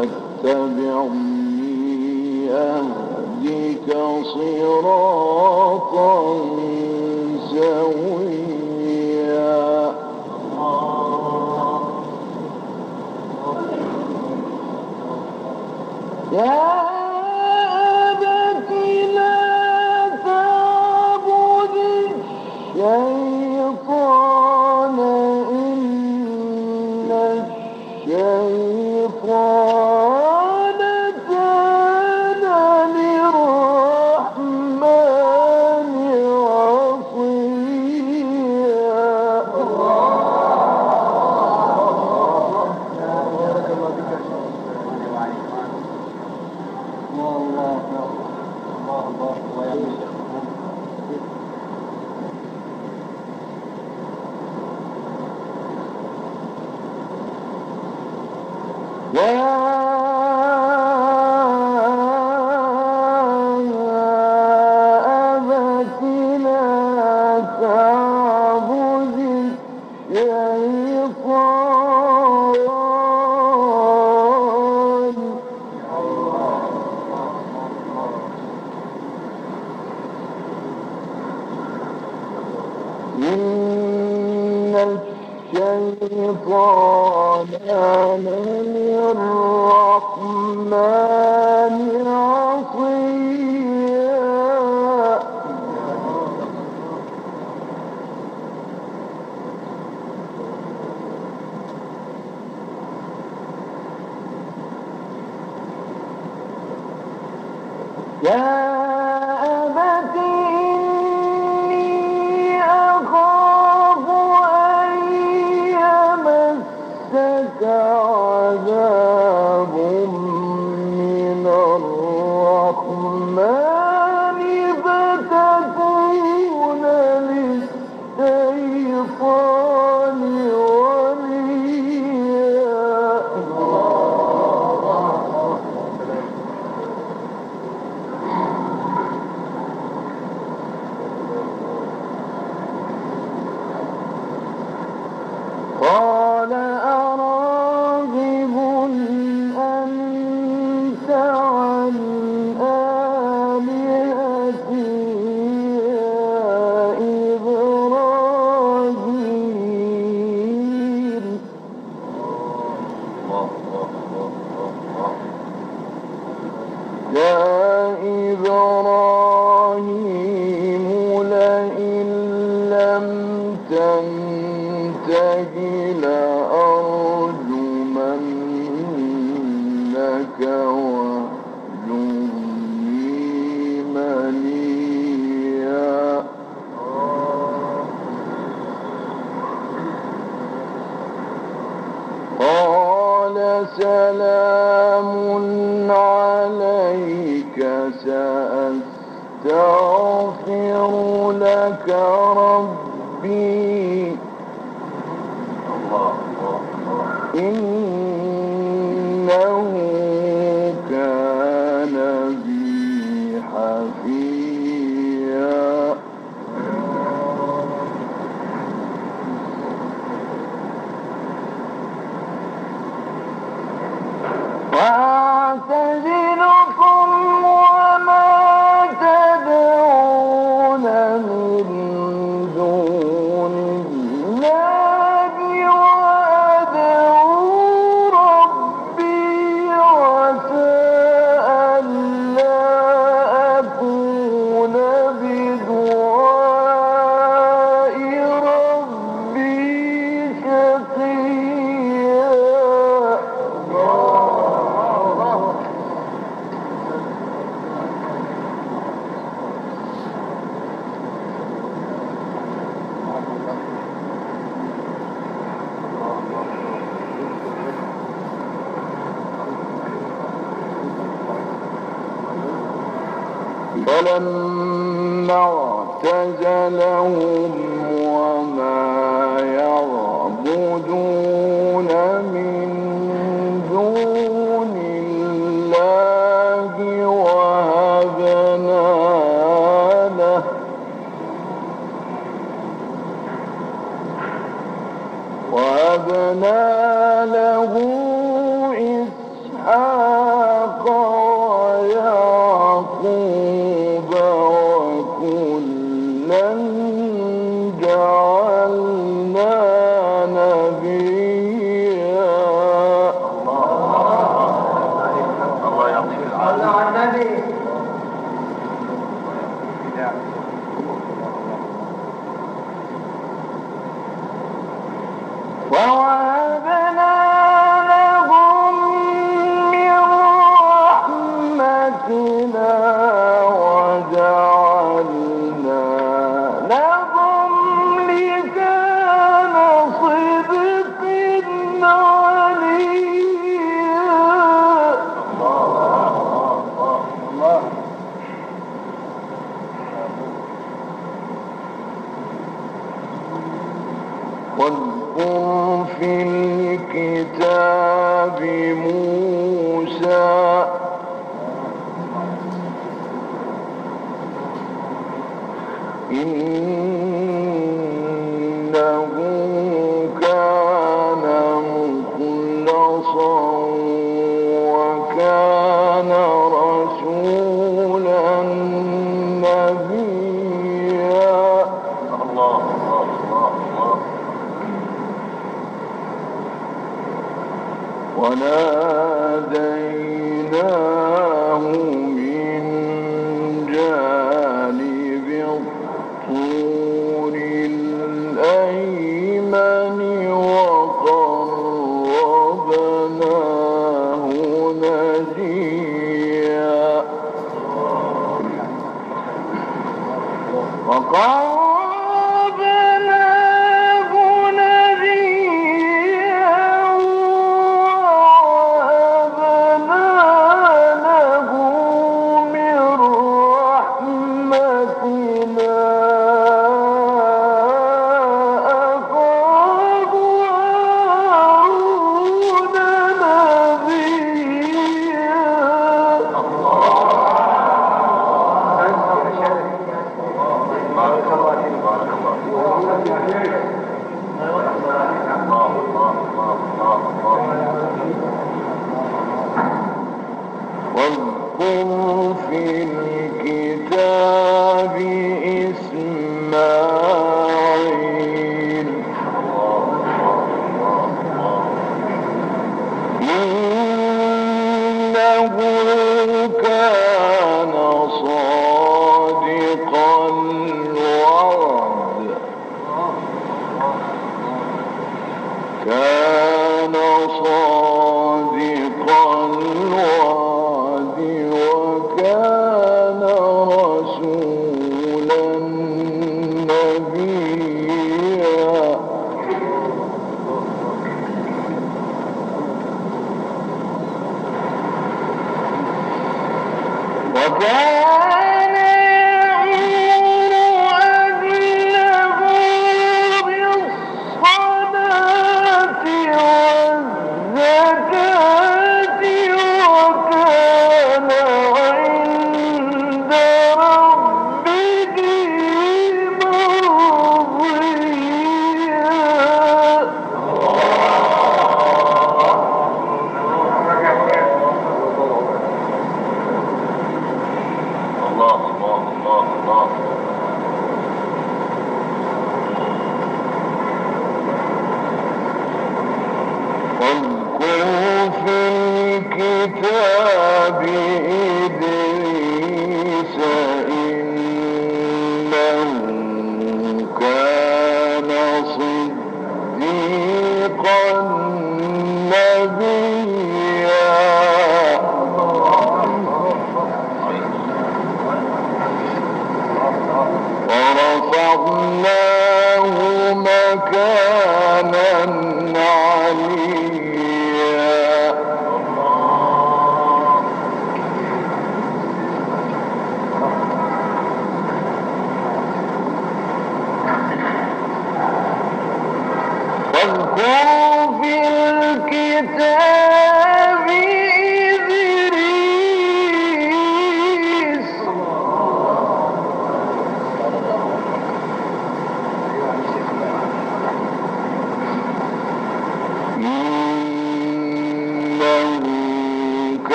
فاتبعني أهدك صراطا سويا Yeah! Yeah. اعتزلهم وما يعبدون وناديناه Gracias. again.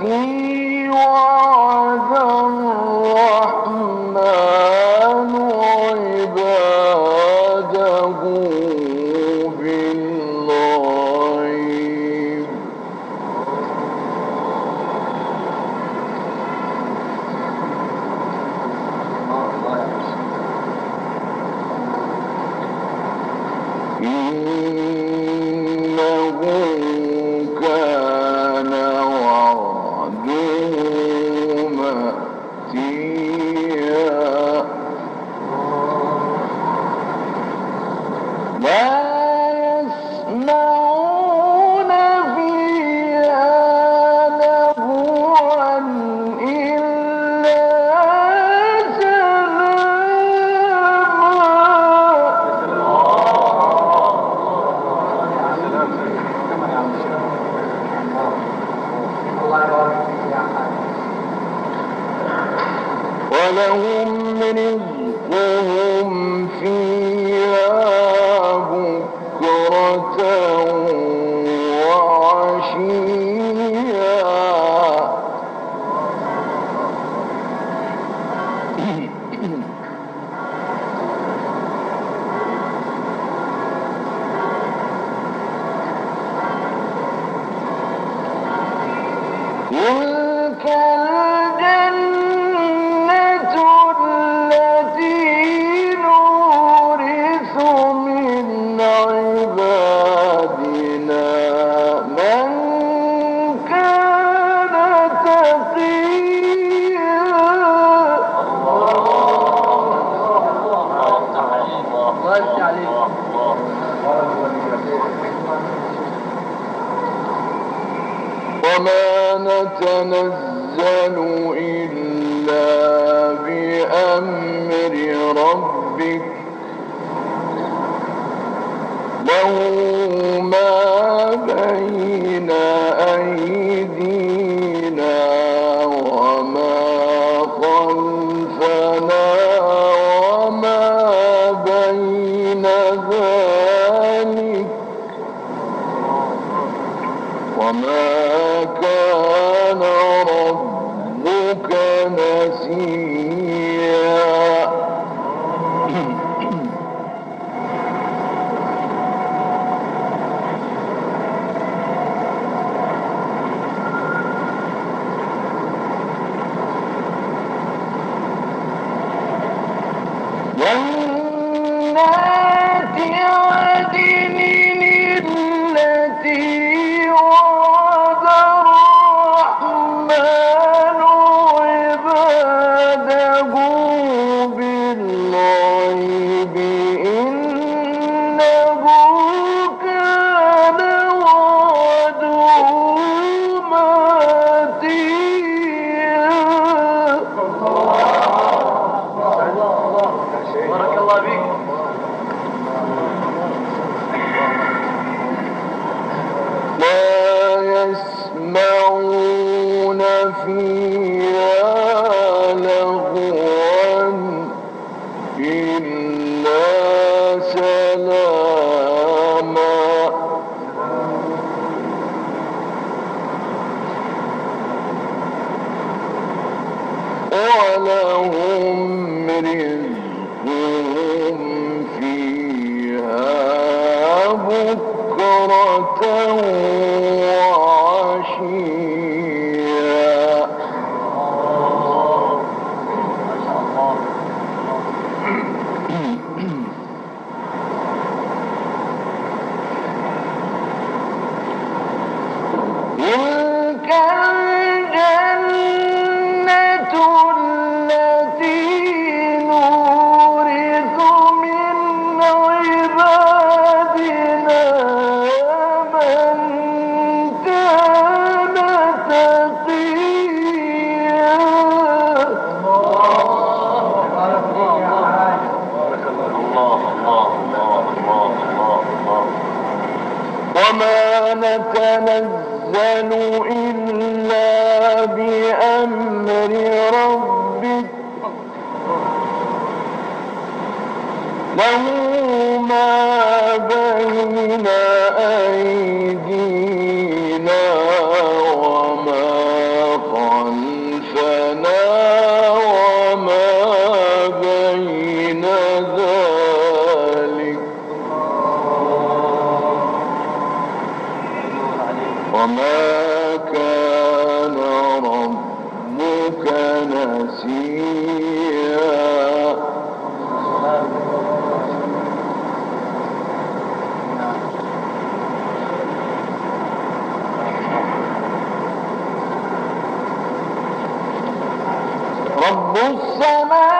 Mm. ولهم رزقهم فيه رد عليه وما نتنزل إلا بأمر ربك. له ولهم وما نتنزل رب السماوات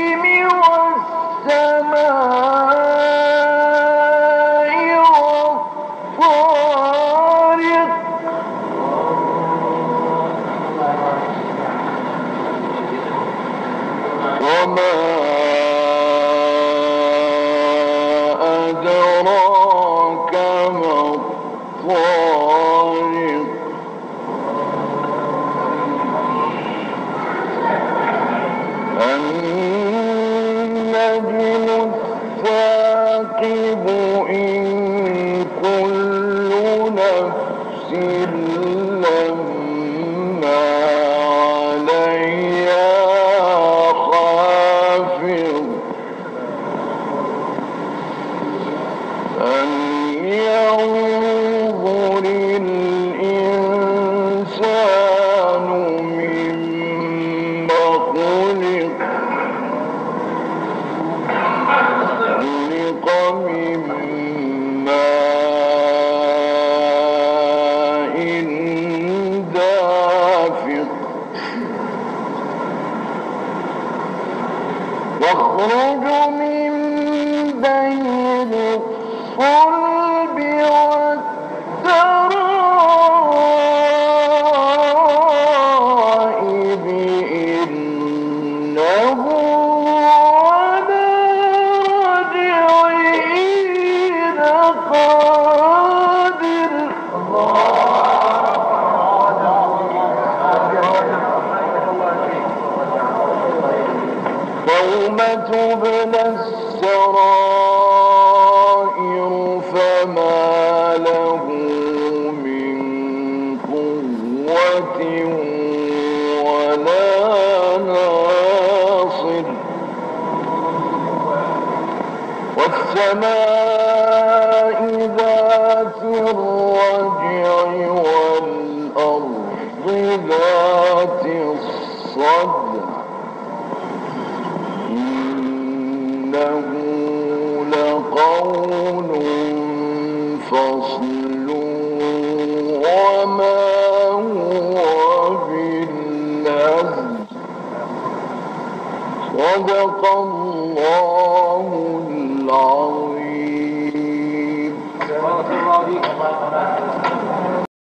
Amen. Um... يوم تبلى السرائر فما له من قوة ولا ناصر. والسماء ذات الرجع والأرض ذات